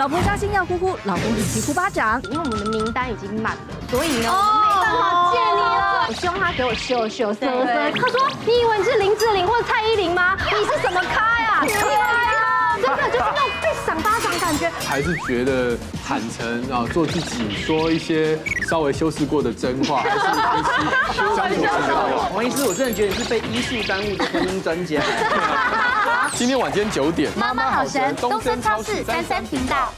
老婆伤心要呼呼，老公一起呼巴掌。因为我们的名单已经满了，所以呢，我没办法见你了。我希望他给我秀秀色色。他说：“你以为你是林志玲或者蔡依林吗？你是什么咖呀？你来了，真的就是那种被赏巴掌感觉。”还是觉得坦诚啊，做自己，说一些稍微修饰过的真话，还是一起相处之道。黄医师，我真的觉得你是被医术耽误的婚姻专家。今天晚间九点，妈妈好神，东森超市三三频道。